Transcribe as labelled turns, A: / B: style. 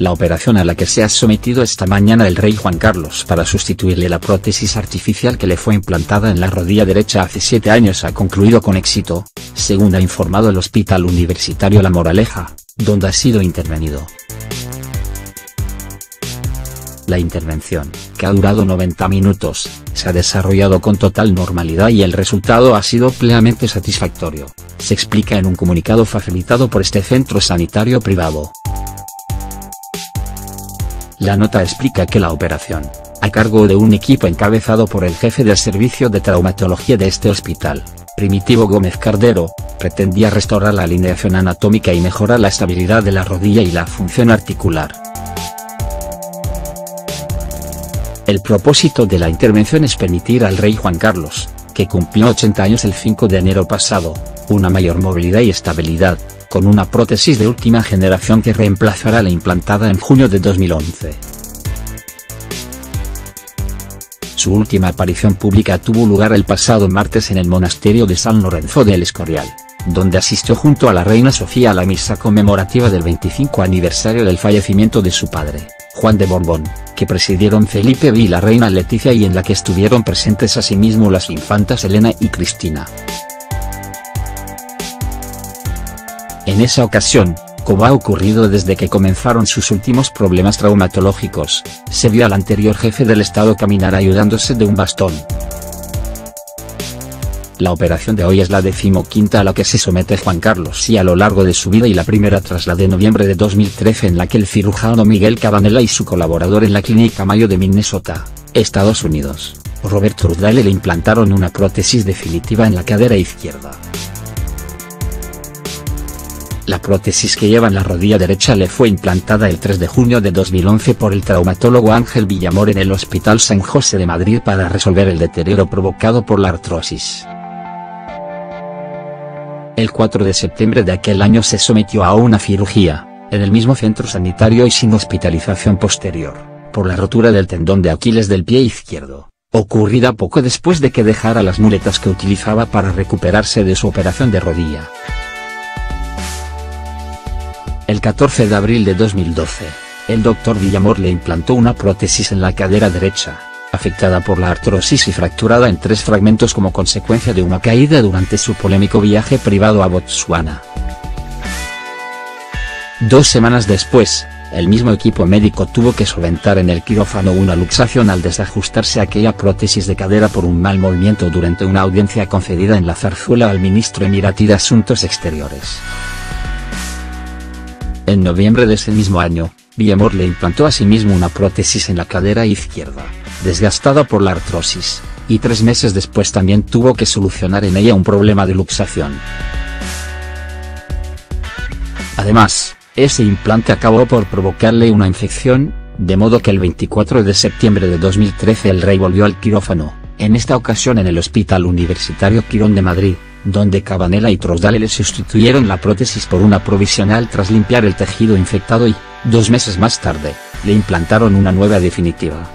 A: La operación a la que se ha sometido esta mañana el rey Juan Carlos para sustituirle la prótesis artificial que le fue implantada en la rodilla derecha hace siete años ha concluido con éxito, según ha informado el Hospital Universitario La Moraleja, donde ha sido intervenido. La intervención, que ha durado 90 minutos, se ha desarrollado con total normalidad y el resultado ha sido plenamente satisfactorio, se explica en un comunicado facilitado por este centro sanitario privado. La nota explica que la operación, a cargo de un equipo encabezado por el jefe del servicio de traumatología de este hospital, Primitivo Gómez Cardero, pretendía restaurar la alineación anatómica y mejorar la estabilidad de la rodilla y la función articular. El propósito de la intervención es permitir al rey Juan Carlos, que cumplió 80 años el 5 de enero pasado, una mayor movilidad y estabilidad, con una prótesis de última generación que reemplazará la implantada en junio de 2011. Su última aparición pública tuvo lugar el pasado martes en el monasterio de San Lorenzo del Escorial, donde asistió junto a la reina Sofía a la misa conmemorativa del 25 aniversario del fallecimiento de su padre, Juan de Borbón, que presidieron Felipe y la reina Leticia y en la que estuvieron presentes asimismo las infantas Elena y Cristina. En esa ocasión, como ha ocurrido desde que comenzaron sus últimos problemas traumatológicos, se vio al anterior jefe del Estado caminar ayudándose de un bastón. La operación de hoy es la decimoquinta a la que se somete Juan Carlos y a lo largo de su vida y la primera tras la de noviembre de 2013 en la que el cirujano Miguel Cabanela y su colaborador en la clínica Mayo de Minnesota, Estados Unidos, Robert Trudale le implantaron una prótesis definitiva en la cadera izquierda. La prótesis que lleva en la rodilla derecha le fue implantada el 3 de junio de 2011 por el traumatólogo Ángel Villamor en el Hospital San José de Madrid para resolver el deterioro provocado por la artrosis. El 4 de septiembre de aquel año se sometió a una cirugía, en el mismo centro sanitario y sin hospitalización posterior, por la rotura del tendón de Aquiles del pie izquierdo, ocurrida poco después de que dejara las muletas que utilizaba para recuperarse de su operación de rodilla. El 14 de abril de 2012, el doctor Villamor le implantó una prótesis en la cadera derecha, afectada por la artrosis y fracturada en tres fragmentos como consecuencia de una caída durante su polémico viaje privado a Botsuana. Dos semanas después, el mismo equipo médico tuvo que solventar en el quirófano una luxación al desajustarse aquella prótesis de cadera por un mal movimiento durante una audiencia concedida en la zarzuela al ministro emiratí de Asuntos Exteriores. En noviembre de ese mismo año, Villamor le implantó a sí mismo una prótesis en la cadera izquierda, desgastada por la artrosis, y tres meses después también tuvo que solucionar en ella un problema de luxación. Además, ese implante acabó por provocarle una infección, de modo que el 24 de septiembre de 2013 el rey volvió al quirófano, en esta ocasión en el Hospital Universitario Quirón de Madrid, donde Cabanela y Trosdale le sustituyeron la prótesis por una provisional tras limpiar el tejido infectado y, dos meses más tarde, le implantaron una nueva definitiva.